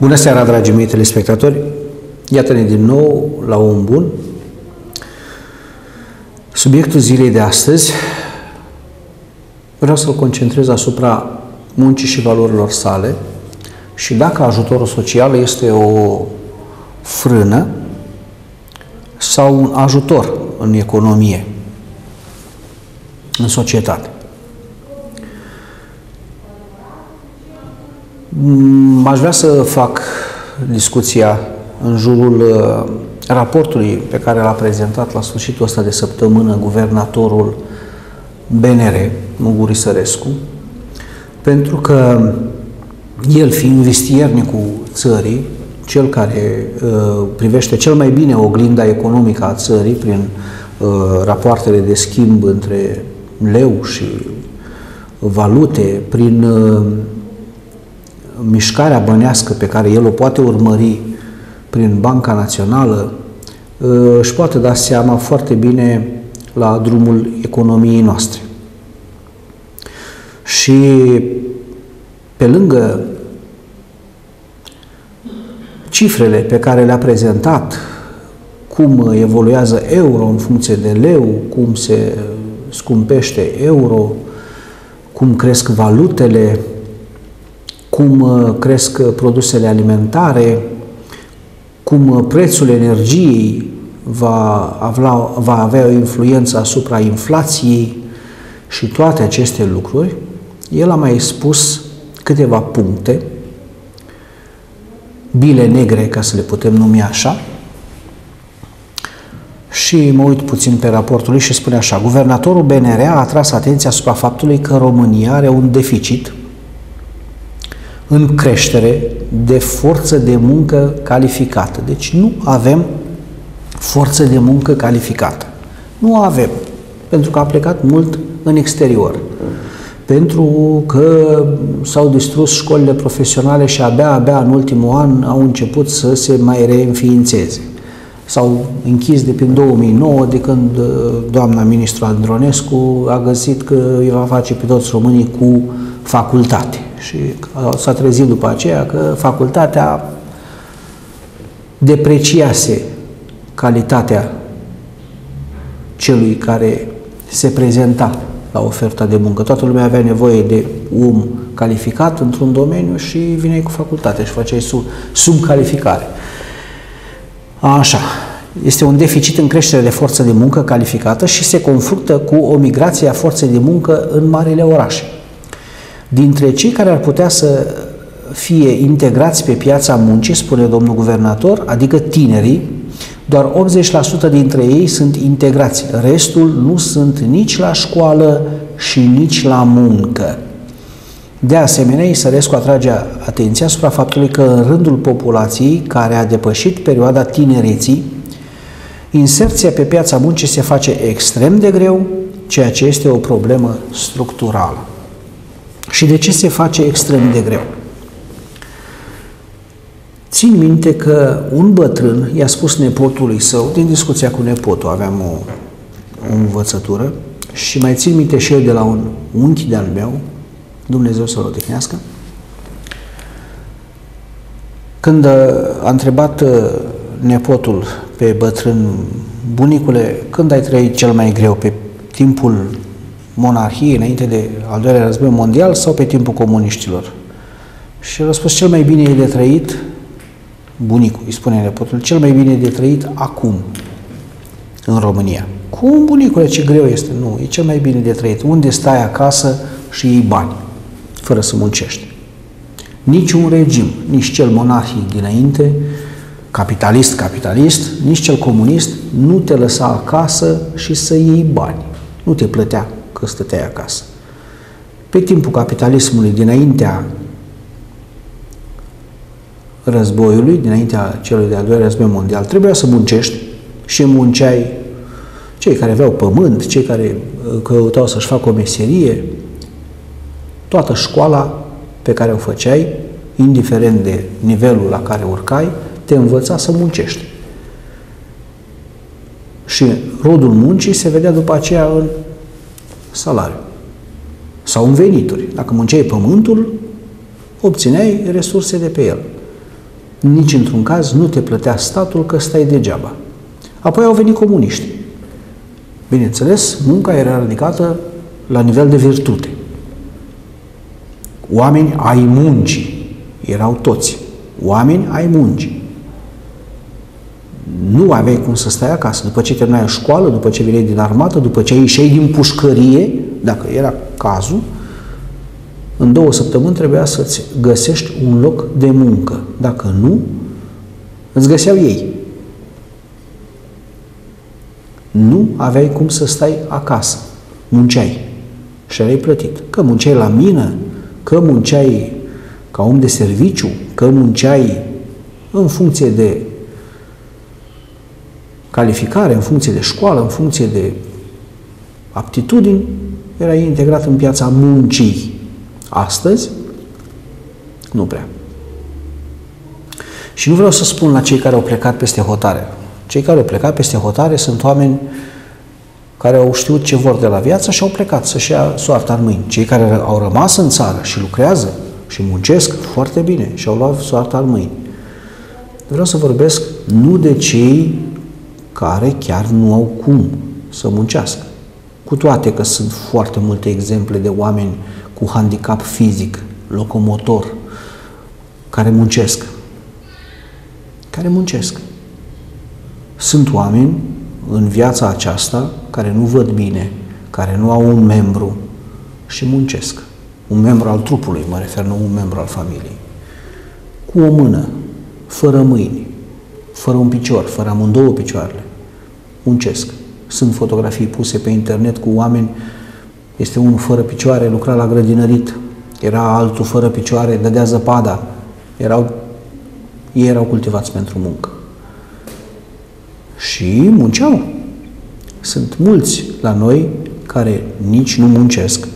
Bună seara, dragii mei telespectatori! Iată-ne din nou la un bun. Subiectul zilei de astăzi vreau să-l concentrez asupra muncii și valorilor sale și dacă ajutorul social este o frână sau un ajutor în economie, în societate. Aș vrea să fac discuția în jurul uh, raportului pe care l-a prezentat la sfârșitul ăsta de săptămână guvernatorul BNR, Muguri Sărescu, pentru că el fiind vestiernicul țării, cel care uh, privește cel mai bine oglinda economică a țării prin uh, rapoartele de schimb între leu și valute, prin uh, mișcarea bănească pe care el o poate urmări prin Banca Națională, uh, își poate da seama foarte bine la drumul economiei noastre. Și pe lângă cifrele pe care le-a prezentat, cum evoluează euro în funcție de leu, cum se scumpește euro, cum cresc valutele, cum uh, cresc uh, produsele alimentare, cum uh, prețul energiei va avea, va avea o influență asupra inflației și toate aceste lucruri, el a mai spus câteva puncte, bile negre, ca să le putem numi așa, și mă uit puțin pe raportul lui și spune așa, guvernatorul BNR a atras atenția asupra faptului că România are un deficit în creștere de forță de muncă calificată. Deci nu avem forță de muncă calificată. Nu avem, pentru că a plecat mult în exterior. Pentru că s-au distrus școlile profesionale și abia, abia în ultimul an au început să se mai reînființeze. S-au închis de prin 2009, de când uh, doamna ministru Andronescu a găsit că îi va face pe toți românii cu facultate și s-a trezit după aceea că facultatea depreciase calitatea celui care se prezenta la oferta de muncă. Toată lumea avea nevoie de om calificat într-un domeniu și vine cu facultate și face sub, subcalificare. Așa. Este un deficit în creștere de forță de muncă calificată și se confruntă cu o migrație a forței de muncă în marile orașe. Dintre cei care ar putea să fie integrați pe piața muncii, spune domnul guvernator, adică tinerii, doar 80% dintre ei sunt integrați. Restul nu sunt nici la școală și nici la muncă. De asemenea, Isărescu atrage atenția asupra faptului că în rândul populației care a depășit perioada tinereții, inserția pe piața muncii se face extrem de greu, ceea ce este o problemă structurală. Și de ce se face extrem de greu? Țin minte că un bătrân i-a spus nepotului său, din discuția cu nepotul, aveam o, o învățătură, și mai țin minte și eu de la un unchi de-al meu, Dumnezeu să-l odihnească, când a întrebat uh, nepotul pe bătrân, bunicule, când ai trăit cel mai greu, pe timpul monarhiei înainte de al doilea război mondial sau pe timpul comuniștilor? Și a spus, cel mai bine e de trăit, bunicul îi spune nepotul, cel mai bine e de trăit acum, în România. Cum, bunicule, ce greu este? Nu, e cel mai bine de trăit. Unde stai acasă și iei bani, fără să muncești. Nici un regim, nici cel monarhic dinainte, capitalist, capitalist, nici cel comunist, nu te lăsa acasă și să iei bani. Nu te plătea că stăteai acasă. Pe timpul capitalismului, dinaintea războiului, dinaintea celui de-al doilea război mondial, trebuia să muncești și munceai cei care aveau pământ, cei care uh, căutau să-și facă o meserie, toată școala pe care o făceai, indiferent de nivelul la care urcai, te învăța să muncești. Și rodul muncii se vedea după aceea în salariu sau în venituri. Dacă munceai pământul, obțineai resurse de pe el. Nici într-un caz nu te plătea statul că stai degeaba. Apoi au venit comuniști. Bineînțeles, munca era ridicată la nivel de virtute. Oameni ai muncii erau toți. Oameni ai muncii. Nu aveai cum să stai acasă. După ce terminai școală, după ce veneai din armată, după ce ieșeai din pușcărie, dacă era cazul, în două săptămâni trebuia să-ți găsești un loc de muncă. Dacă nu, îți găseau ei. Nu aveai cum să stai acasă. Munceai. Și erai plătit. Că munceai la mină, că munceai ca om de serviciu, că munceai în funcție de calificare, în funcție de școală, în funcție de aptitudini, erai integrat în piața muncii. Astăzi, nu prea. Și nu vreau să spun la cei care au plecat peste hotare. Cei care au plecat peste hotare sunt oameni care au știut ce vor de la viață și au plecat să-și ia soarta în mâini. Cei care au rămas în țară și lucrează și muncesc foarte bine și au luat soarta în mâini. Vreau să vorbesc nu de cei care chiar nu au cum să muncească. Cu toate că sunt foarte multe exemple de oameni cu handicap fizic, locomotor, care muncesc. Care muncesc. Sunt oameni în viața aceasta care nu văd bine, care nu au un membru și muncesc. Un membru al trupului, mă refer, nu un membru al familiei. Cu o mână, fără mâini, fără un picior, fără amândouă picioarele. Muncesc. Sunt fotografii puse pe internet cu oameni, este unul fără picioare, lucra la grădinărit, era altul fără picioare, dădea zăpada. Erau, ei erau cultivați pentru muncă. Și munceau. Sunt mulți la noi care nici nu muncesc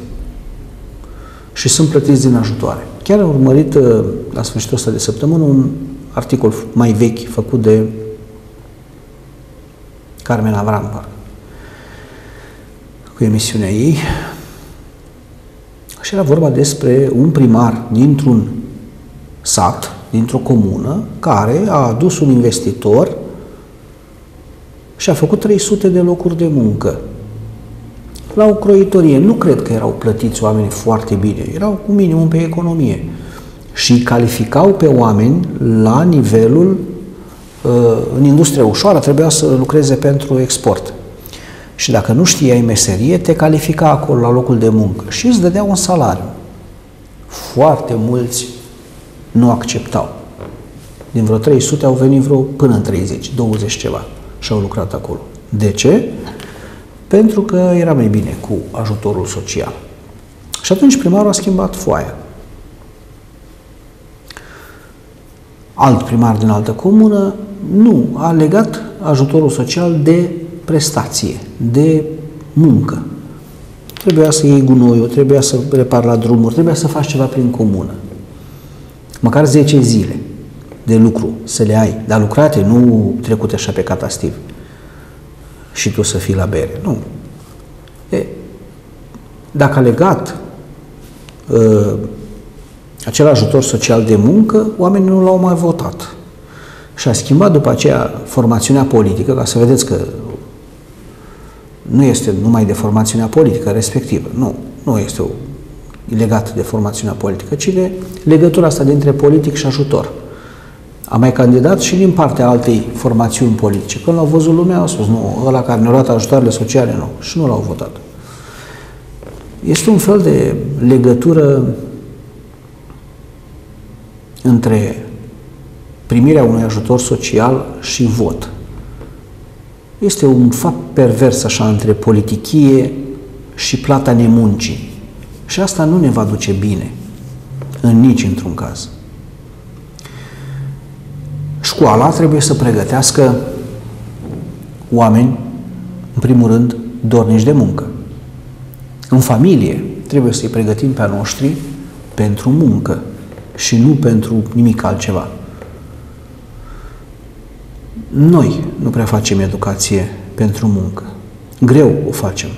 și sunt plătiți din ajutoare. Chiar am urmărit uh, la sfârșitul ăsta de săptămână un articol mai vechi făcut de Carmen Avram, cu emisiunea ei. Și era vorba despre un primar dintr-un sat, dintr-o comună, care a adus un investitor și a făcut 300 de locuri de muncă. La o croitorie, nu cred că erau plătiți oameni foarte bine, erau cu minimum pe economie și calificau pe oameni la nivelul uh, în industria ușoară, trebuia să lucreze pentru export. Și dacă nu știai meserie, te califica acolo la locul de muncă și îți dădea un salariu. Foarte mulți nu acceptau. Din vreo 300 au venit vreo până în 30, 20 ceva și au lucrat acolo. De ce? Pentru că era mai bine cu ajutorul social. Și atunci primarul a schimbat foaia. Alt primar din altă comună nu a legat ajutorul social de prestație, de muncă. Trebuia să iei gunoiul, trebuia să repar la drumuri, trebuia să faci ceva prin comună. Măcar 10 zile de lucru să le ai, dar lucrate, nu trecute așa pe catastiv. Și tu să fii la bere. Nu. E, dacă a legat uh, acel ajutor social de muncă, oamenii nu l-au mai votat. Și a schimbat după aceea formațiunea politică, ca să vedeți că nu este numai de formațiunea politică respectivă, nu, nu este o, legat de formațiunea politică, ci de legătura asta dintre politic și ajutor. A mai candidat și din partea altei formațiuni politice. Când l-au văzut lumea, au spus, nu, ăla care ne-a luat ajutoarele sociale, nu. Și nu l-au votat. Este un fel de legătură între primirea unui ajutor social și vot. Este un fapt pervers așa între politichie și plata nemuncii. Și asta nu ne va duce bine, în nici într-un caz. Școala trebuie să pregătească oameni, în primul rând, dornici de muncă. În familie trebuie să-i pregătim pe a noștri pentru muncă și nu pentru nimic altceva. Noi nu prea facem educație pentru muncă. Greu o facem.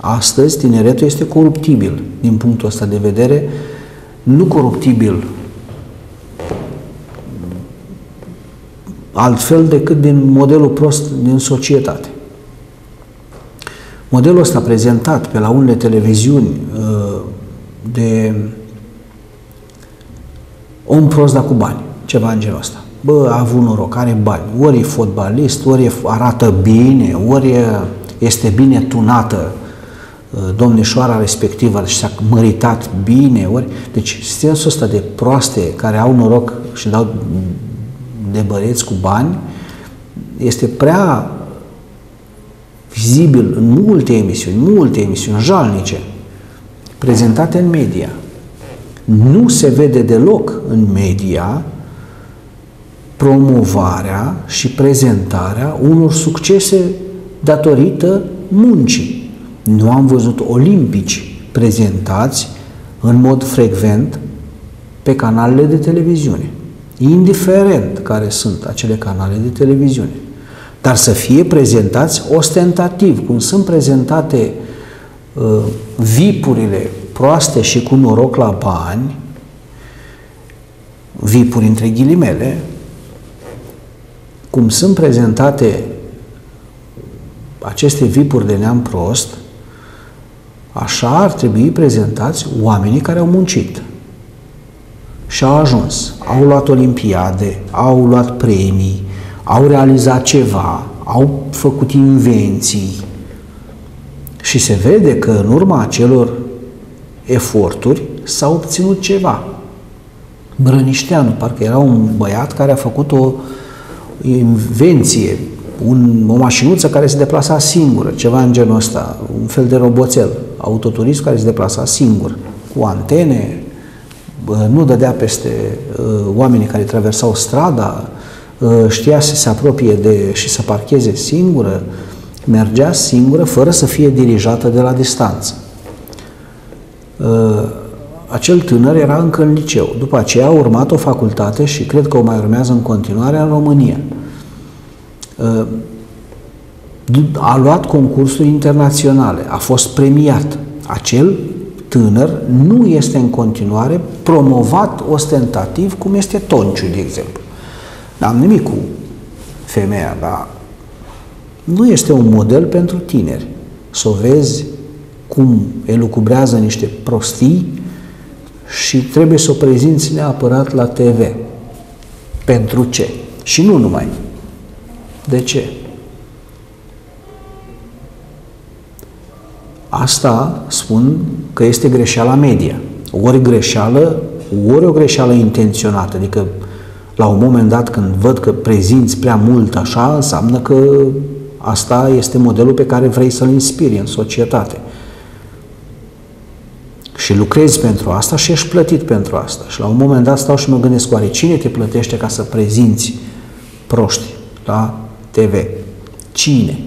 Astăzi, tineretul este coruptibil din punctul ăsta de vedere, nu coruptibil altfel decât din modelul prost din societate. Modelul ăsta prezentat pe la unele televiziuni uh, de om prost, dar cu bani, ceva în genul ăsta. Bă, a avut noroc, are bani, ori e fotbalist, ori arată bine, ori este bine tunată uh, domnișoara respectivă și s-a măritat bine, ori... Deci sensul ăsta de proaste care au noroc și dau de băreți cu bani este prea vizibil în multe emisiuni, multe emisiuni jalnice, prezentate în media. Nu se vede deloc în media promovarea și prezentarea unor succese datorită muncii. Nu am văzut olimpici prezentați în mod frecvent pe canalele de televiziune, indiferent care sunt acele canale de televiziune. Dar să fie prezentați ostentativ, cum sunt prezentate uh, vipurile proaste și cu noroc la bani, vipuri între ghilimele, cum sunt prezentate aceste vipuri de neam prost, așa ar trebui prezentați oamenii care au muncit și au ajuns, au luat olimpiade, au luat premii, au realizat ceva, au făcut invenții și se vede că în urma acelor eforturi s-a obținut ceva. Brănișteanu, parcă era un băiat care a făcut o invenție, un, o mașinuță care se deplasa singură, ceva în genul ăsta, un fel de roboțel, autoturism care se deplasa singur, cu antene, nu dădea peste uh, oamenii care traversau strada, Uh, știa să se apropie de și să parcheze singură, mergea singură fără să fie dirijată de la distanță. Uh, acel tânăr era încă în liceu. După aceea a urmat o facultate și cred că o mai urmează în continuare în România. Uh, a luat concursuri internaționale, a fost premiat. Acel tânăr nu este în continuare promovat ostentativ cum este Tonciu, de exemplu. N-am nimic cu femeia, dar nu este un model pentru tineri. Să o vezi cum elucubrează niște prostii și trebuie să o prezinți neapărat la TV. Pentru ce? Și nu numai. De ce? Asta spun că este greșeala media. Ori greșeală, ori o greșeală intenționată, adică la un moment dat când văd că prezinți prea mult așa, înseamnă că asta este modelul pe care vrei să-l inspiri în societate. Și lucrezi pentru asta și ești plătit pentru asta. Și la un moment dat stau și mă gândesc, oare cine te plătește ca să prezinți proști la TV? Cine?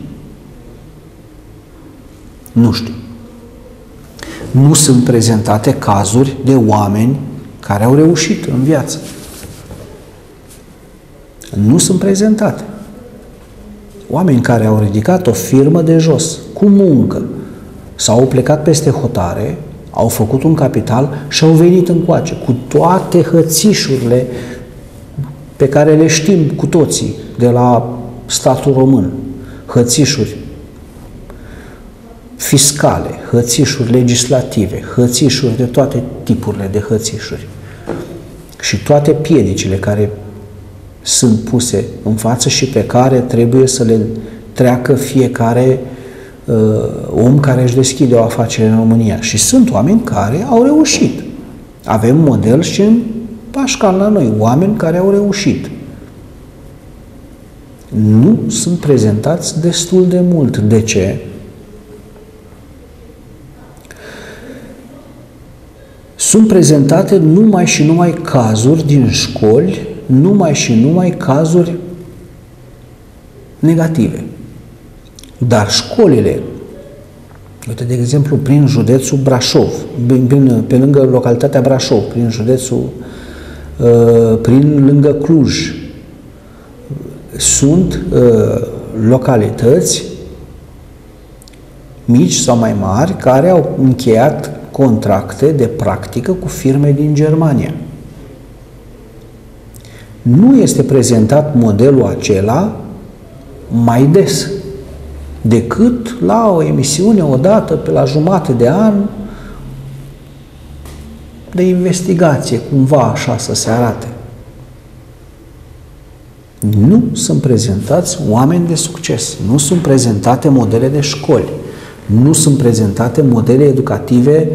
Nu știu. Nu sunt prezentate cazuri de oameni care au reușit în viață nu sunt prezentate. Oameni care au ridicat o firmă de jos, cu muncă, sau au plecat peste hotare, au făcut un capital și au venit încoace, cu toate hățișurile pe care le știm cu toții de la statul român. Hățișuri fiscale, hățișuri legislative, hățișuri de toate tipurile de hățișuri și toate piedicile care sunt puse în față și pe care trebuie să le treacă fiecare uh, om care își deschide o afacere în România. Și sunt oameni care au reușit. Avem model și în Pașcal la noi, oameni care au reușit. Nu sunt prezentați destul de mult. De ce? Sunt prezentate numai și numai cazuri din școli numai și numai cazuri negative. Dar școlile, uite, de exemplu, prin județul Brașov, prin, pe lângă localitatea Brașov, prin județul, uh, prin lângă Cluj, sunt uh, localități mici sau mai mari, care au încheiat contracte de practică cu firme din Germania. Nu este prezentat modelul acela mai des decât la o emisiune odată pe la jumate de an de investigație, cumva așa să se arate. Nu sunt prezentați oameni de succes, nu sunt prezentate modele de școli, nu sunt prezentate modele educative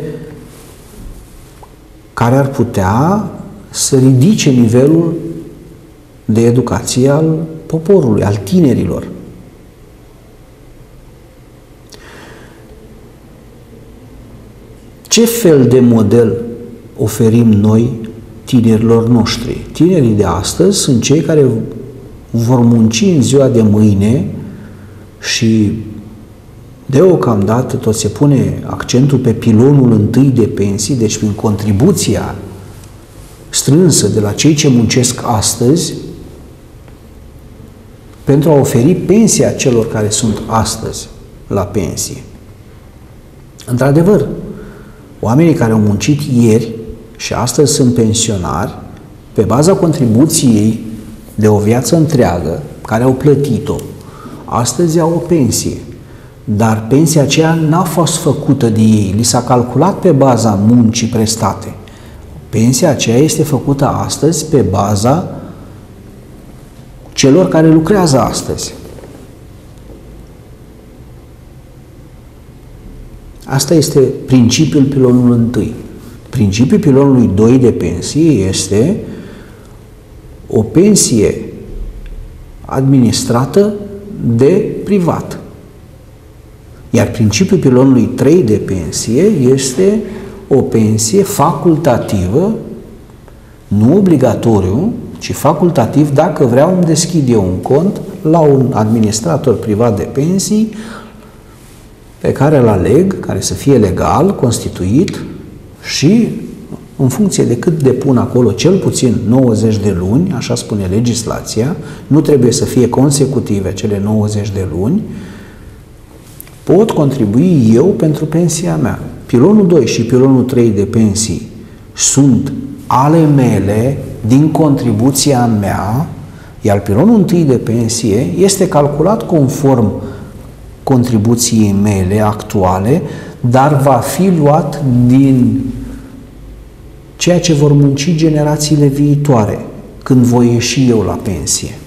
care ar putea să ridice nivelul de educație al poporului, al tinerilor. Ce fel de model oferim noi tinerilor noștri? Tinerii de astăzi sunt cei care vor munci în ziua de mâine și deocamdată tot se pune accentul pe pilonul întâi de pensii, deci prin contribuția strânsă de la cei ce muncesc astăzi pentru a oferi pensia celor care sunt astăzi la pensie. Într-adevăr, oamenii care au muncit ieri și astăzi sunt pensionari, pe baza contribuției de o viață întreagă, care au plătit-o, astăzi au o pensie. Dar pensia aceea n-a fost făcută de ei, li s-a calculat pe baza muncii prestate. Pensia aceea este făcută astăzi pe baza celor care lucrează astăzi. Asta este principiul pilonului întâi. Principiul pilonului 2 de pensie este o pensie administrată de privat. Iar principiul pilonului 3 de pensie este o pensie facultativă, nu obligatoriu, ci facultativ, dacă vreau, îmi deschid eu un cont la un administrator privat de pensii pe care îl aleg, care să fie legal, constituit și în funcție de cât depun acolo, cel puțin 90 de luni, așa spune legislația, nu trebuie să fie consecutive cele 90 de luni, pot contribui eu pentru pensia mea. Pilonul 2 și pilonul 3 de pensii sunt ale mele din contribuția mea, iar pilonul 1 de pensie este calculat conform contribuției mele actuale, dar va fi luat din ceea ce vor munci generațiile viitoare când voi ieși eu la pensie.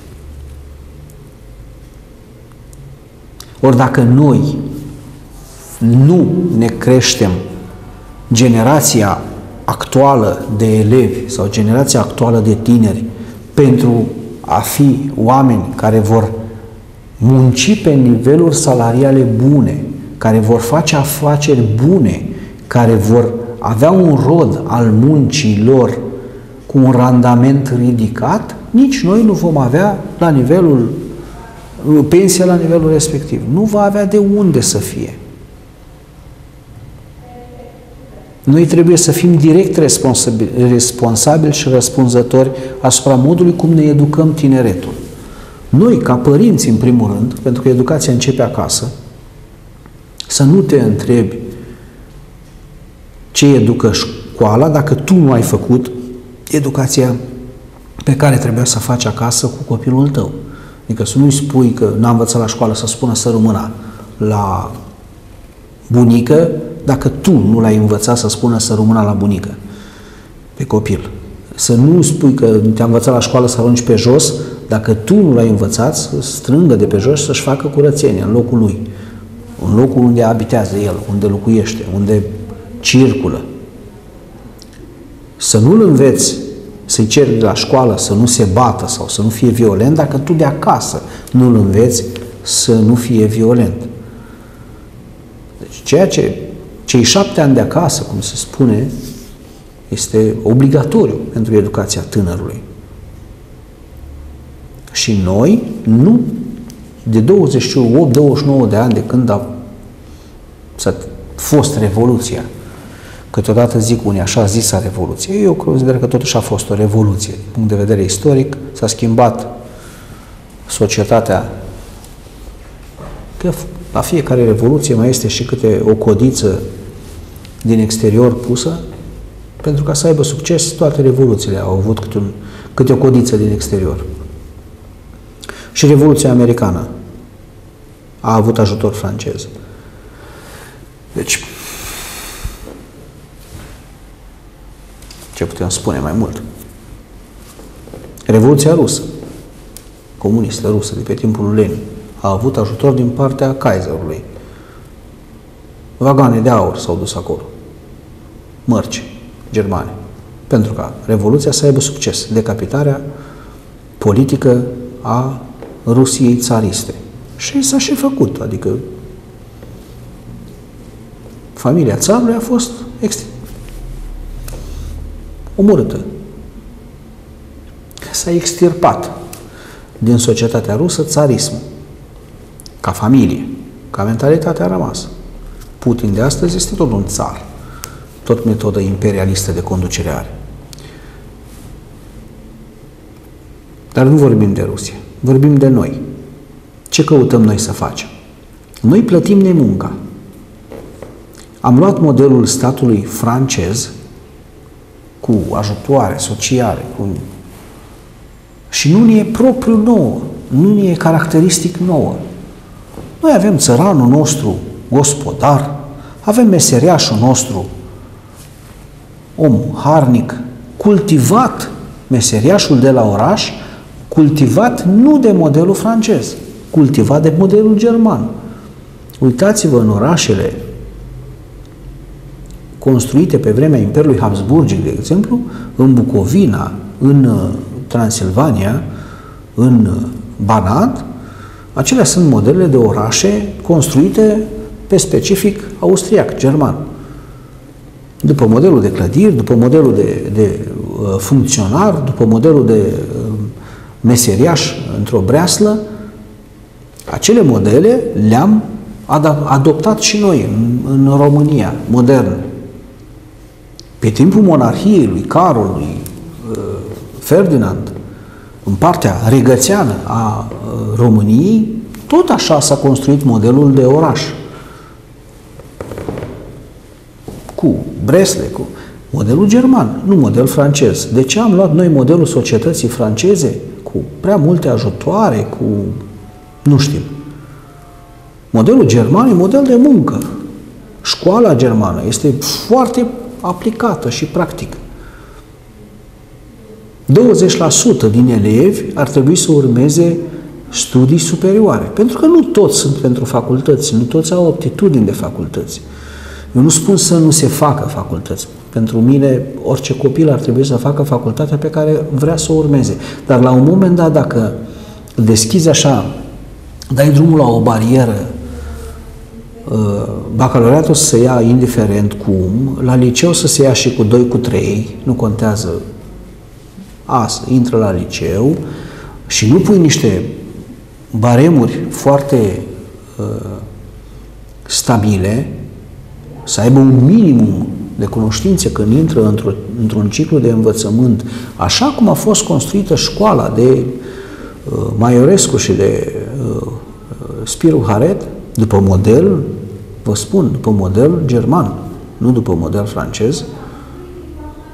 Ori dacă noi nu ne creștem generația actuală de elevi sau generația actuală de tineri pentru a fi oameni care vor munci pe niveluri salariale bune, care vor face afaceri bune, care vor avea un rod al muncii lor cu un randament ridicat, nici noi nu vom avea la nivelul pensia la nivelul respectiv. Nu va avea de unde să fie. Noi trebuie să fim direct responsabili, responsabili și răspunzători asupra modului cum ne educăm tineretul. Noi, ca părinți, în primul rând, pentru că educația începe acasă, să nu te întrebi ce educă școala dacă tu nu ai făcut educația pe care trebuia să faci acasă cu copilul tău. Adică să nu-i spui că n-a învățat la școală să spună să rămână la bunică dacă tu nu l-ai învățat să spună să rămână la bunică pe copil. Să nu spui că te-a învățat la școală să arunci pe jos, dacă tu nu l-ai învățat să strângă de pe jos să-și facă curățenie în locul lui, în locul unde abitează el, unde locuiește, unde circulă. Să nu-l înveți să-i ceri de la școală să nu se bată sau să nu fie violent, dacă tu de acasă nu-l înveți să nu fie violent. Deci ceea ce cei șapte ani de acasă, cum se spune, este obligatoriu pentru educația tânărului. Și noi nu, de 28-29 de ani de când a s-a fost Revoluția, câteodată zic unii așa zisa Revoluție, eu consider că totuși a fost o revoluție. Din punct de vedere istoric, s-a schimbat societatea că La fiecare revoluție mai este și câte o codiță din exterior pusă, pentru ca să aibă succes, toate revoluțiile au avut câte, un, câte o codiță din exterior. Și Revoluția Americană a avut ajutor francez. Deci, ce putem spune mai mult? Revoluția rusă, comunistă rusă, de pe timpul lui Lenin, a avut ajutor din partea Kaiserului. Vagoane de aur s-au dus acolo. Mărci germane. Pentru ca Revoluția să aibă succes. Decapitarea politică a Rusiei țariste. Și s-a și făcut. Adică familia țarului a fost omorâtă. S-a extirpat din societatea rusă țarismul. Ca familie, ca mentalitate a rămas. Putin de astăzi este tot un țar. Tot metodă imperialistă de conducere are. Dar nu vorbim de Rusia. Vorbim de noi. Ce căutăm noi să facem? Noi plătim nemunca. Am luat modelul statului francez cu ajutoare sociale, cu... și nu ne e propriu nouă, nu ne e caracteristic nouă. Noi avem țăranul nostru gospodar, avem meseriașul nostru om harnic, cultivat, meseriașul de la oraș, cultivat nu de modelul francez, cultivat de modelul german. Uitați-vă în orașele construite pe vremea Imperiului Habsburgic, de exemplu, în Bucovina, în uh, Transilvania, în uh, Banat, acelea sunt modelele de orașe construite pe specific austriac, german. După modelul de clădiri, după modelul de, de uh, funcționar, după modelul de uh, meseriaș într-o breaslă, acele modele le-am adoptat și noi în, în România modernă. Pe timpul monarhiei lui Carol, lui uh, Ferdinand, în partea regățeană a uh, României, tot așa s-a construit modelul de oraș. Cu Bresle, cu modelul german, nu model francez. De ce am luat noi modelul societății franceze cu prea multe ajutoare, cu... nu știm. Modelul german e model de muncă. Școala germană este foarte aplicată și practică. 20% din elevi ar trebui să urmeze studii superioare. Pentru că nu toți sunt pentru facultăți, nu toți au aptitudini de facultăți. Eu nu spun să nu se facă facultăți. Pentru mine, orice copil ar trebui să facă facultatea pe care vrea să o urmeze. Dar la un moment dat, dacă deschizi așa, dai drumul la o barieră, uh, bacalaureatul să se ia indiferent cum, la liceu să se ia și cu 2 cu 3, nu contează asta, intră la liceu și nu pui niște baremuri foarte uh, stabile, să aibă un minimum de cunoștințe când intră într-un într ciclu de învățământ, așa cum a fost construită școala de uh, Maiorescu și de uh, Spiru Haret, după model, vă spun, după model german, nu după model francez,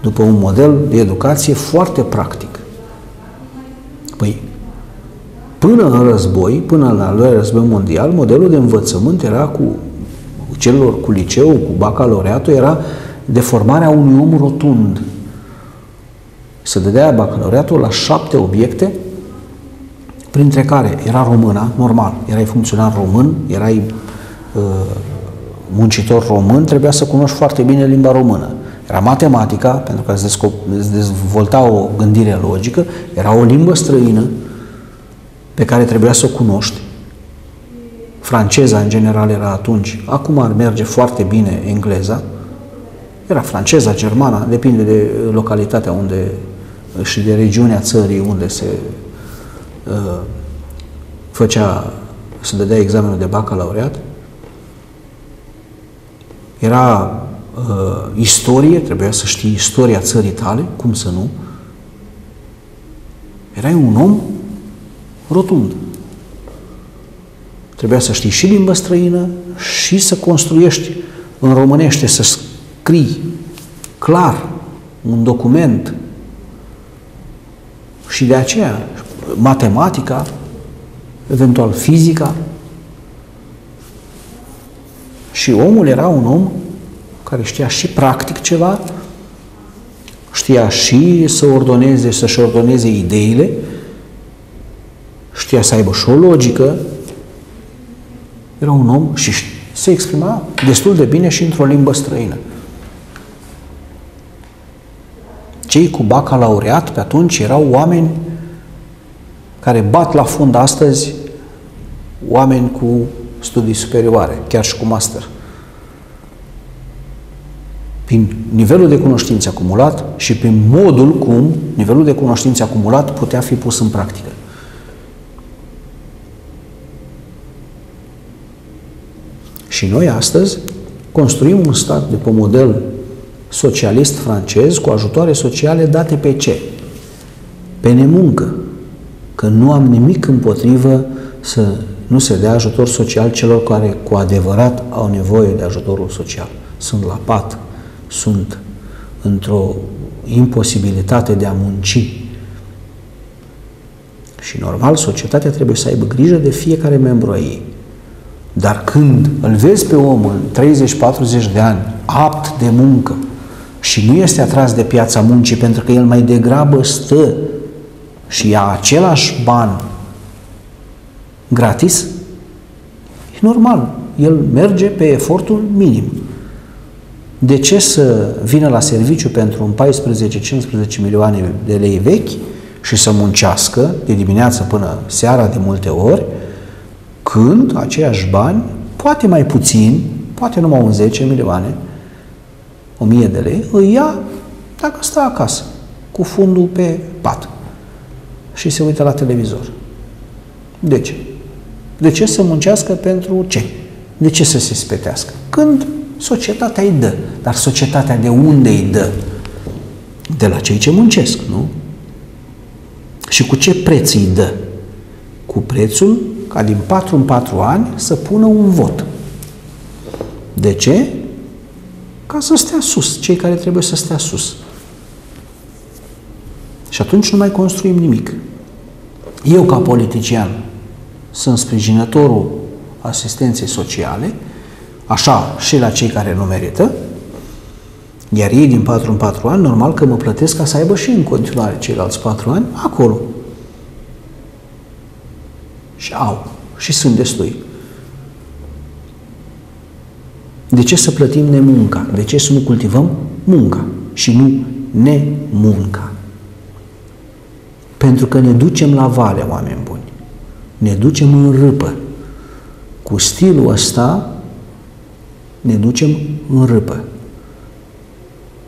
după un model de educație foarte practic. Păi, până în război, până la al doilea război mondial, modelul de învățământ era cu celor cu liceu, cu bacalaureatul, era de formarea unui om rotund. Se dădea bacalaureatul la șapte obiecte, printre care era româna, normal, erai funcționar român, erai uh, muncitor român, trebuia să cunoști foarte bine limba română. Era matematica, pentru că îți dezvolta o gândire logică, era o limbă străină pe care trebuia să o cunoști. Franceza, în general, era atunci. Acum ar merge foarte bine engleza. Era franceza, germana, depinde de localitatea unde și de regiunea țării unde se uh, făcea, se dădea examenul de bacalaureat. Era uh, istorie, trebuia să știi istoria țării tale, cum să nu. Erai un om rotund. Trebuia să știi și limba străină și să construiești în românește, să scrii clar un document. Și de aceea, matematica, eventual fizica. Și omul era un om care știa și practic ceva, știa și să ordoneze, să-și ordoneze ideile, știa să aibă și o logică, era un om și se exprima destul de bine și într-o limbă străină. Cei cu bacalaureat pe atunci erau oameni care bat la fund astăzi oameni cu studii superioare, chiar și cu master. Prin nivelul de cunoștințe acumulat și prin modul cum nivelul de cunoștințe acumulat putea fi pus în practică. Și noi astăzi construim un stat de pe model socialist francez cu ajutoare sociale date pe ce? Pe nemuncă. Că nu am nimic împotrivă să nu se dea ajutor social celor care cu adevărat au nevoie de ajutorul social. Sunt la pat, sunt într-o imposibilitate de a munci. Și normal, societatea trebuie să aibă grijă de fiecare membru a ei. Dar când îl vezi pe om în 30-40 de ani, apt de muncă, și nu este atras de piața muncii pentru că el mai degrabă stă și ia același ban gratis, e normal. El merge pe efortul minim. De ce să vină la serviciu pentru un 14-15 milioane de lei vechi și să muncească de dimineață până seara de multe ori, când aceiași bani, poate mai puțin, poate numai un 10 milioane, 1000 de lei, îi ia dacă stă acasă, cu fundul pe pat și se uită la televizor. De ce? De ce să muncească pentru ce? De ce să se spetească? Când societatea îi dă. Dar societatea de unde îi dă? De la cei ce muncesc, nu? Și cu ce preț îi dă? Cu prețul ca din 4 în 4 ani să pună un vot. De ce? Ca să stea sus, cei care trebuie să stea sus. Și atunci nu mai construim nimic. Eu, ca politician, sunt sprijinătorul asistenței sociale, așa și la cei care nu merită, iar ei din 4 în 4 ani, normal că mă plătesc ca să aibă și în continuare ceilalți 4 ani acolo. Și au. Și sunt destui. De ce să plătim nemunca? De ce să nu cultivăm munca și nu nemunca? Pentru că ne ducem la vale, oameni buni. Ne ducem în râpă. Cu stilul ăsta ne ducem în râpă.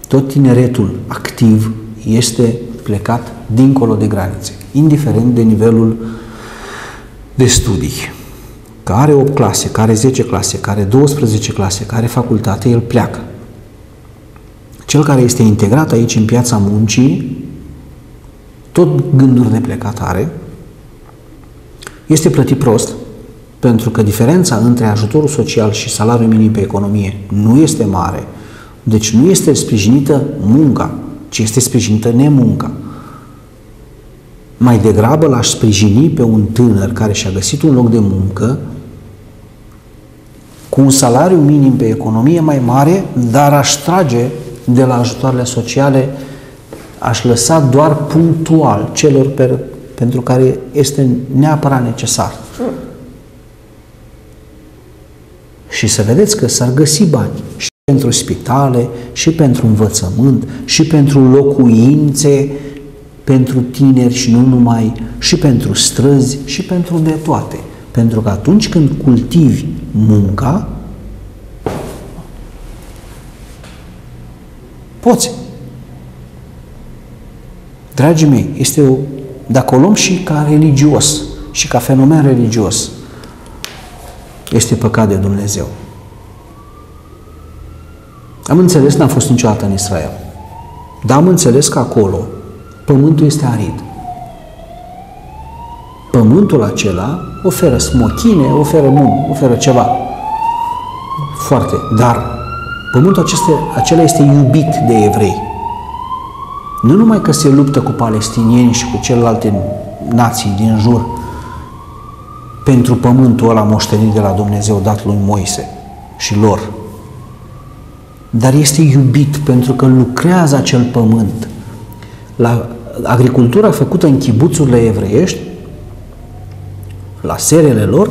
Tot tineretul activ este plecat dincolo de granițe, indiferent de nivelul de studii. Care 8 clase, care 10 clase, care 12 clase, care facultate, el pleacă. Cel care este integrat aici în piața muncii, tot gânduri de plecat are, este plătit prost, pentru că diferența între ajutorul social și salariul minim pe economie nu este mare, deci nu este sprijinită munca, ci este sprijinită nemunca. Mai degrabă l-aș sprijini pe un tânăr care și-a găsit un loc de muncă cu un salariu minim pe economie mai mare, dar aș trage de la ajutoarele sociale, aș lăsa doar punctual celor pe, pentru care este neapărat necesar. Și să vedeți că s-ar găsi bani și pentru spitale, și pentru învățământ, și pentru locuințe, pentru tineri și nu numai, și pentru străzi, și pentru de toate. Pentru că atunci când cultivi munca, poți. Dragii mei, este o, dacă o luăm și ca religios, și ca fenomen religios, este păcat de Dumnezeu. Am înțeles, n-am fost niciodată în Israel, dar am înțeles că acolo pământul este arid. pământul acela oferă smochine, oferă mun, oferă ceva. Foarte. Dar pământul acesta, acela este iubit de evrei. Nu numai că se luptă cu palestinieni și cu celelalte nații din jur pentru pământul ăla moștenit de la Dumnezeu dat lui Moise și lor, dar este iubit pentru că lucrează acel pământ. La agricultura făcută în chibuțurile evreiești, la serele lor,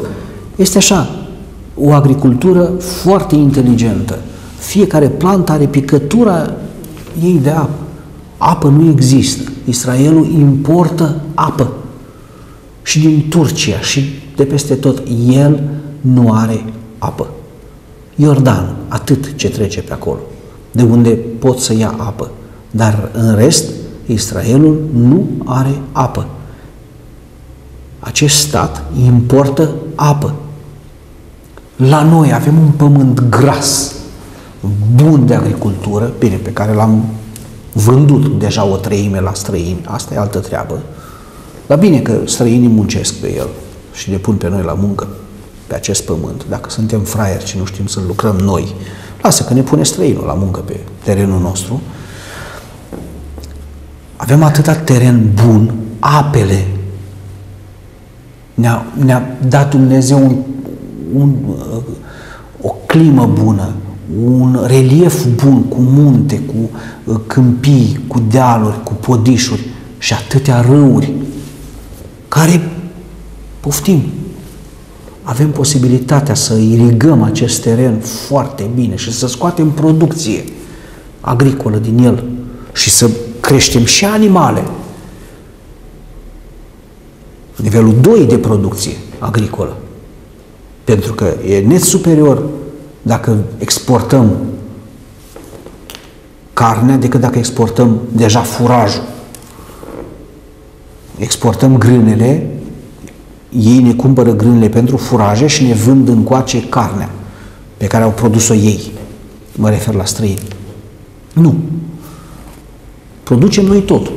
este așa, o agricultură foarte inteligentă. Fiecare plantă are picătura ei de apă. Apă nu există. Israelul importă apă și din Turcia și de peste tot. El nu are apă. Iordan, atât ce trece pe acolo, de unde pot să ia apă. Dar în rest, Israelul nu are apă. Acest stat importă apă. La noi avem un pământ gras, bun de agricultură, bine, pe care l-am vândut deja o treime la străini, asta e altă treabă. Dar bine că străinii muncesc pe el și ne pun pe noi la muncă pe acest pământ. Dacă suntem fraieri și nu știm să lucrăm noi, lasă că ne pune străinul la muncă pe terenul nostru. Avem atâta teren bun, apele. Ne-a, ne dat Dumnezeu un, un, o climă bună, un relief bun cu munte, cu uh, câmpii, cu dealuri, cu podișuri și atâtea râuri care, poftim, avem posibilitatea să irigăm acest teren foarte bine și să scoatem producție agricolă din el și să creștem și animale. Nivelul 2 de producție agricolă. Pentru că e net superior dacă exportăm carnea decât dacă exportăm deja furajul. Exportăm grânele, ei ne cumpără grânele pentru furaje și ne vând încoace carnea pe care au produs-o ei. Mă refer la străini. Nu. Producem noi totul,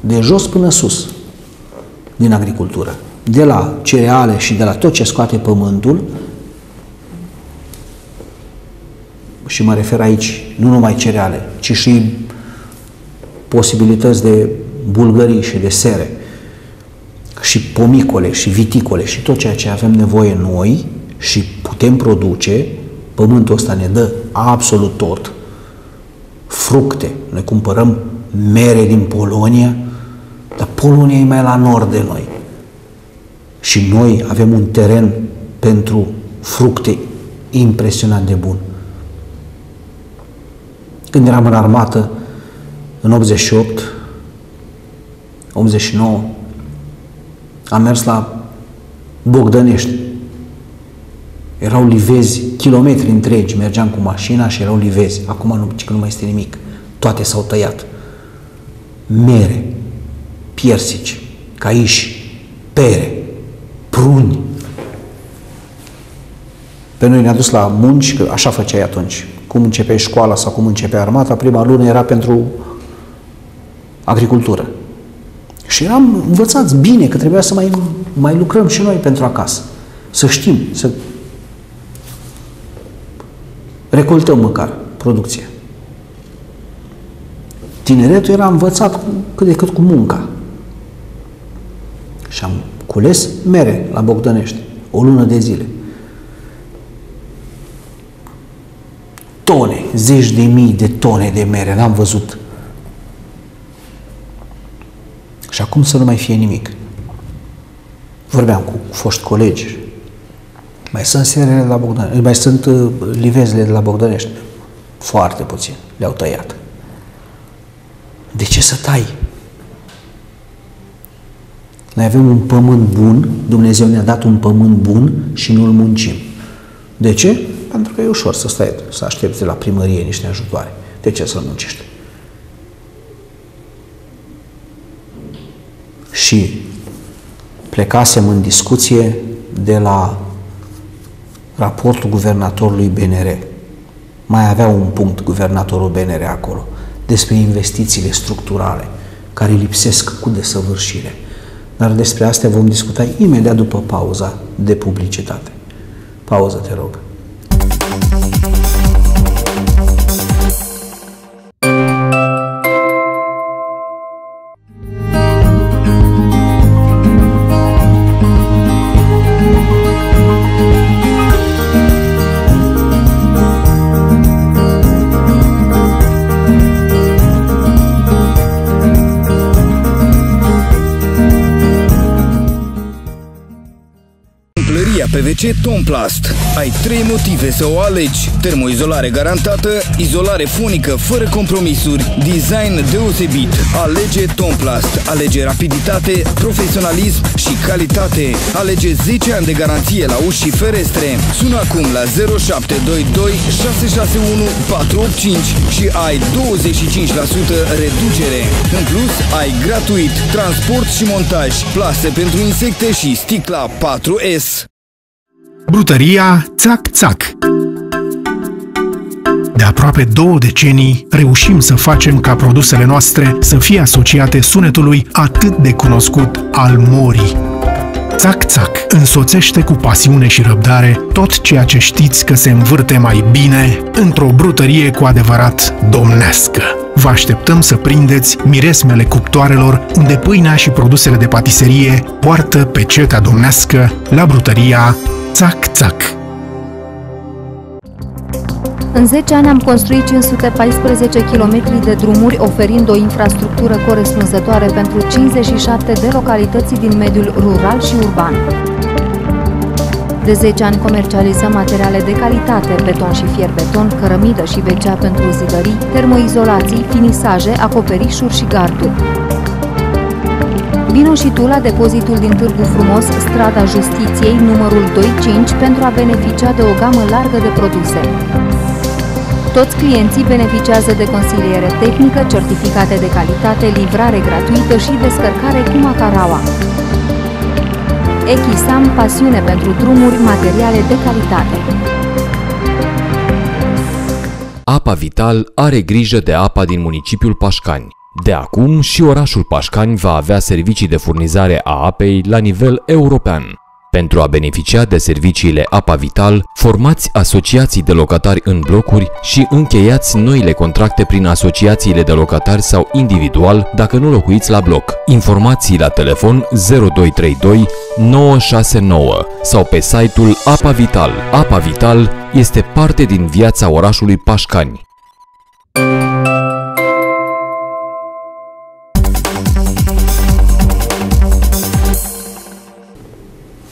de jos până sus, din agricultură. De la cereale și de la tot ce scoate pământul, și mă refer aici nu numai cereale, ci și posibilități de bulgării și de sere și pomicole și viticole și tot ceea ce avem nevoie noi și putem produce, pământul ăsta ne dă absolut tot. Fructe, noi cumpărăm mere din Polonia, dar Polonia e mai la nord de noi. Și noi avem un teren pentru fructe impresionant de bun. Când eram în armată, în 88, 89, am mers la Bogdănești. Erau livezi, kilometri întregi, mergeam cu mașina și erau livezi. Acum nu, că nu mai este nimic. Toate s-au tăiat. Mere, piersici, caiși, pere, pruni. Pe noi ne-a dus la munci, că așa făceai atunci cum începe școala sau cum începe armata, prima lună era pentru agricultură. Și eram învățați bine că trebuia să mai, mai lucrăm și noi pentru acasă. Să știm, să recoltăm măcar producția. Tineretul era învățat cu, cât de cât cu munca. Și am cules mere la Bogdănești, o lună de zile. tone, zeci de mii de tone de mere, n-am văzut. Și acum să nu mai fie nimic. Vorbeam cu foști colegi. Mai sunt serele de la Bogdanești, mai sunt uh, livezele de la Bogdanești. Foarte puțin. Le-au tăiat. De ce să tai? Noi avem un pământ bun, Dumnezeu ne-a dat un pământ bun și nu-l muncim. De ce? Pentru că e ușor să stai, să aștepți de la primărie niște ajutoare. De ce să muncești? Și plecasem în discuție de la raportul guvernatorului BNR. Mai avea un punct guvernatorul BNR acolo despre investițiile structurale care lipsesc cu desăvârșire. Dar despre astea vom discuta imediat după pauza de publicitate. Pauză, te rog. PVC Tomplast. Ai trei motive să o alegi. Termoizolare garantată, izolare fonică fără compromisuri, design deosebit. Alege Tomplast. Alege rapiditate, profesionalism și calitate. Alege 10 ani de garanție la uși și ferestre. Sună acum la 0722 661 485 și ai 25% reducere. În plus, ai gratuit transport și montaj, plase pentru insecte și sticla 4S. Brutăria Țac-Țac De aproape două decenii reușim să facem ca produsele noastre să fie asociate sunetului atât de cunoscut al morii. Țac-Țac însoțește cu pasiune și răbdare tot ceea ce știți că se învârte mai bine într-o brutărie cu adevărat domnească. Vă așteptăm să prindeți miresmele cuptoarelor unde pâinea și produsele de patiserie poartă pe cetea domnească la brutăria Țac-țac! În 10 ani am construit 514 km de drumuri, oferind o infrastructură corespunzătoare pentru 57 de localități din mediul rural și urban. De 10 ani comercializăm materiale de calitate, beton și fier beton, cărămidă și vecea pentru zidării, termoizolații, finisaje, acoperișuri și garduri. Vino și tu la depozitul din Târgu Frumos, strada Justiției, numărul 25, pentru a beneficia de o gamă largă de produse. Toți clienții beneficiază de consiliere tehnică, certificate de calitate, livrare gratuită și descărcare cu Macaraua. Echisam, pasiune pentru drumuri, materiale de calitate. Apa Vital are grijă de apa din municipiul Pașcani. De acum și orașul Pașcani va avea servicii de furnizare a apei la nivel european. Pentru a beneficia de serviciile Apa Vital, formați asociații de locatari în blocuri și încheiați noile contracte prin asociațiile de locatari sau individual dacă nu locuiți la bloc. Informații la telefon 0232 969 sau pe site-ul Apa Vital. Apa Vital este parte din viața orașului Pașcani.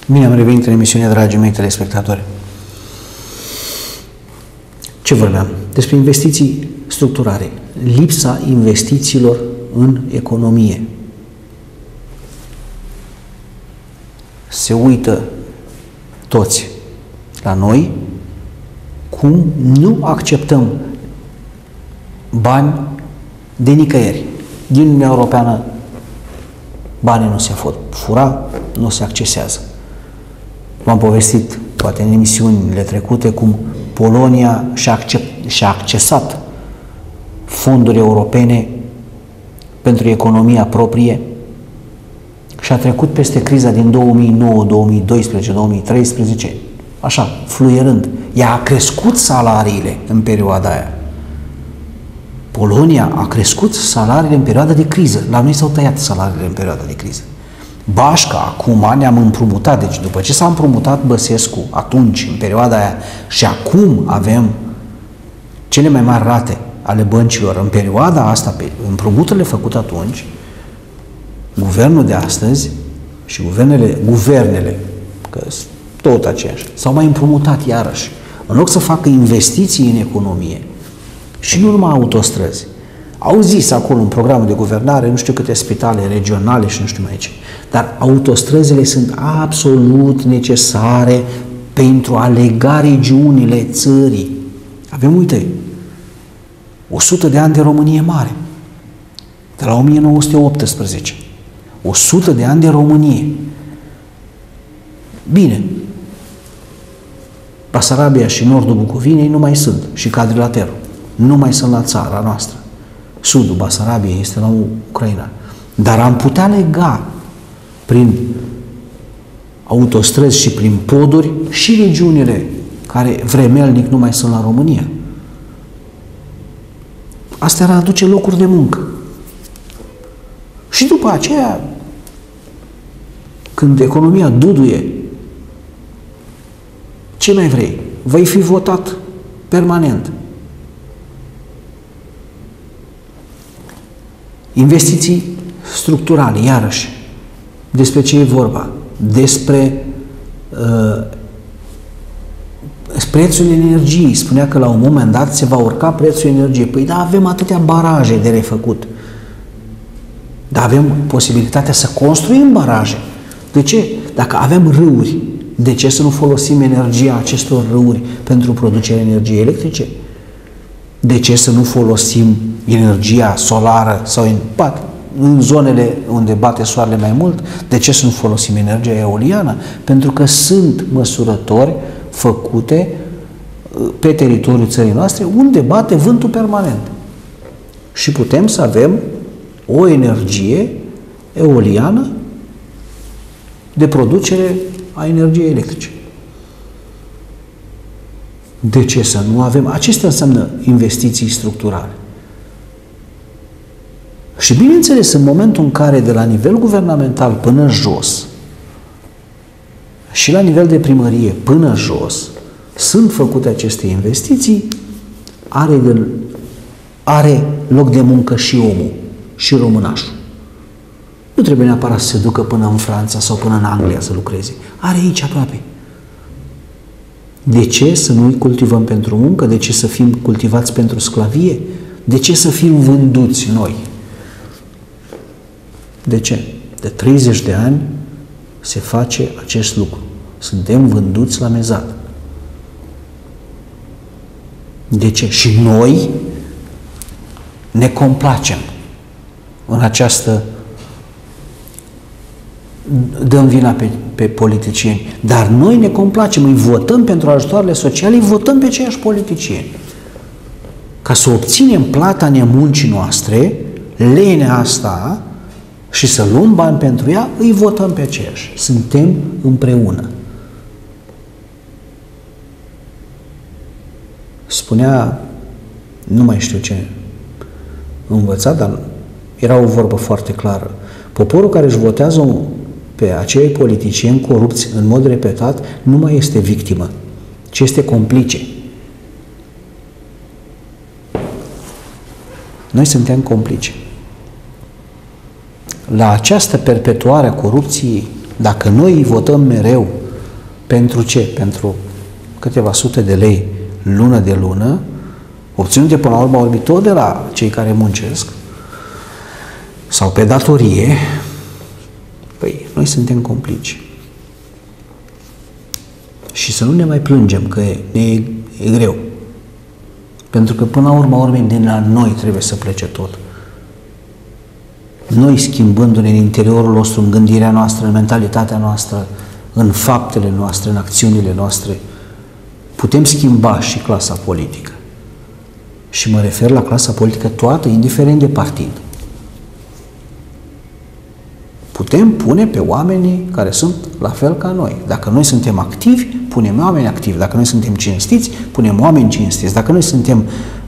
Bine am revenit în emisiune, dragii mei telespectatori. Ce vorbeam? Despre investiții structurare. Lipsa investițiilor în economie. Se uită toți la noi cum nu acceptăm bani de nicăieri. Din Uniunea Europeană banii nu se pot fura, nu se accesează. V-am povestit, poate în emisiunile trecute, cum Polonia și-a, accept, și-a accesat fonduri europene pentru economia proprie și a trecut peste criza din 2009, 2012, 2013, așa, fluierând. Ea a crescut salariile în perioada aia. Polonia a crescut salariile în perioada de criză. La noi s-au tăiat salariile în perioada de criză. Bașca, acum ne-am împrumutat, deci după ce s-a împrumutat Băsescu atunci, în perioada aia, și acum avem cele mai mari rate ale băncilor în perioada asta, pe împrumuturile făcute atunci, guvernul de astăzi și guvernele, guvernele, că tot aceeași, s-au mai împrumutat iarăși. În loc să facă investiții în economie și nu numai autostrăzi, au zis acolo în programul de guvernare, nu știu câte spitale regionale și nu știu mai ce. Dar autostrăzile sunt absolut necesare pentru a lega regiunile țării. Avem, uite, 100 de ani de Românie mare, de la 1918. 100 de ani de Românie. Bine, Basarabia și nordul Bucovinei nu mai sunt și cadrilaterul. Nu mai sunt la țara noastră. Sudul Basarabiei este la Ucraina. Dar am putea lega prin autostrăzi și prin poduri și regiunile care vremelnic nu mai sunt la România. Asta ar aduce locuri de muncă. Și după aceea, când economia duduie, ce mai vrei? Vei fi votat permanent. Investiții structurale, iarăși. Despre ce e vorba? Despre uh, prețul energiei. Spunea că la un moment dat se va urca prețul energiei. Păi da, avem atâtea baraje de refăcut. Dar avem posibilitatea să construim baraje. De ce? Dacă avem râuri, de ce să nu folosim energia acestor râuri pentru producerea energiei electrice? De ce să nu folosim energia solară sau în, în zonele unde bate soarele mai mult? De ce să nu folosim energia eoliană? Pentru că sunt măsurători făcute uh, pe teritoriul țării noastre unde bate vântul permanent. Și putem să avem o energie eoliană de producere a energiei electrice. De ce să nu avem? Acestea înseamnă investiții structurale. Și bineînțeles, în momentul în care de la nivel guvernamental până jos și la nivel de primărie până jos sunt făcute aceste investiții, are, de, are loc de muncă și omul, și românașul. Nu trebuie neapărat să se ducă până în Franța sau până în Anglia să lucreze. Are aici aproape. De ce să nu-i cultivăm pentru muncă? De ce să fim cultivați pentru sclavie? De ce să fim vânduți noi? De ce? De 30 de ani se face acest lucru. Suntem vânduți la mezat. De ce? Și noi ne complacem în această dăm vina pe, pe politicieni. Dar noi ne complacem, îi votăm pentru ajutoarele sociale, îi votăm pe ceiași politicieni. Ca să obținem plata nemuncii noastre, lenea asta, și să luăm bani pentru ea, îi votăm pe aceiași. Suntem împreună. Spunea, nu mai știu ce învățat, dar era o vorbă foarte clară. Poporul care își votează pe acei politicieni corupți în mod repetat nu mai este victimă, ci este complice. Noi suntem complice. La această perpetuare a corupției, dacă noi îi votăm mereu, pentru ce? Pentru câteva sute de lei lună de lună, obținute până la urmă urmă tot de la cei care muncesc, sau pe datorie, păi noi suntem complici. Și să nu ne mai plângem că ne e, e greu. Pentru că până la urmă, urmei, din la noi trebuie să plece tot. Noi schimbându-ne în interiorul nostru, în gândirea noastră, în mentalitatea noastră, în faptele noastre, în acțiunile noastre, putem schimba și clasa politică. Și mă refer la clasa politică toată, indiferent de partid. Putem pune pe oamenii care sunt la fel ca noi. Dacă noi suntem activi, punem oameni activi. Dacă noi suntem cinstiți, punem oameni cinstiți. Dacă noi suntem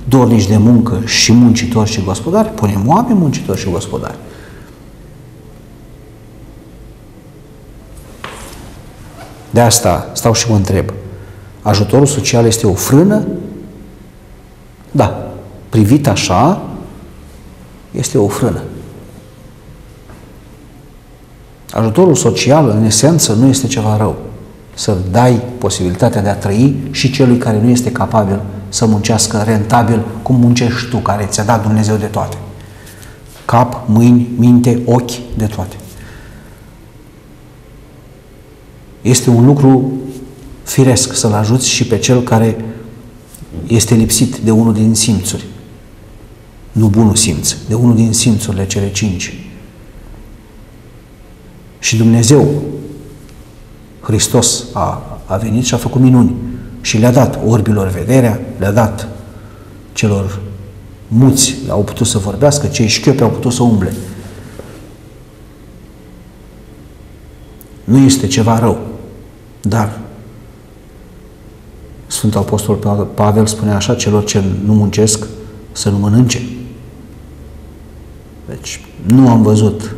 dornici de muncă și muncitori și gospodari, punem oameni muncitori și gospodari. De asta stau și mă întreb. Ajutorul social este o frână? Da. Privit așa, este o frână. Ajutorul social, în esență, nu este ceva rău. Să dai posibilitatea de a trăi și celui care nu este capabil să muncească rentabil cum muncești tu, care ți-a dat Dumnezeu de toate. Cap, mâini, minte, ochi, de toate. Este un lucru firesc să-l ajuți și pe cel care este lipsit de unul din simțuri. Nu bunul simț, de unul din simțurile cele cinci. Și Dumnezeu, Hristos, a, a venit și a făcut minuni și le-a dat orbilor vederea, le-a dat celor muți au putut să vorbească, cei șchiopi au putut să umble. Nu este ceva rău, dar Sfântul Apostol Pavel spune așa, celor ce nu muncesc să nu mănânce. Deci nu am văzut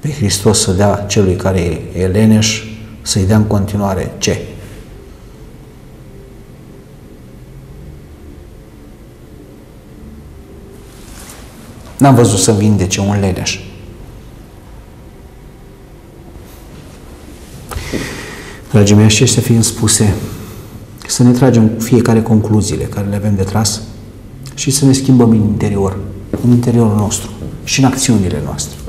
pe Hristos să dea celui care e leneș să-i dea în continuare ce? N-am văzut să vindece un leneș. Dragii mei, acestea fiind spuse, să ne tragem fiecare concluziile care le avem de tras și să ne schimbăm în interior, în interiorul nostru și în acțiunile noastre.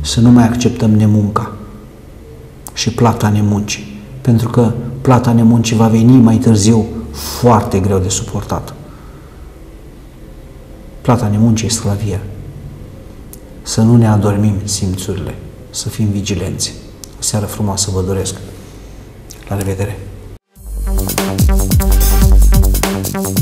Să nu mai acceptăm nemunca și plata nemuncii, pentru că plata nemuncii va veni mai târziu foarte greu de suportat. Plata nemuncii e sclavia. Să nu ne adormim simțurile, să fim vigilenți. O seară frumoasă vă doresc. La revedere! Thank you.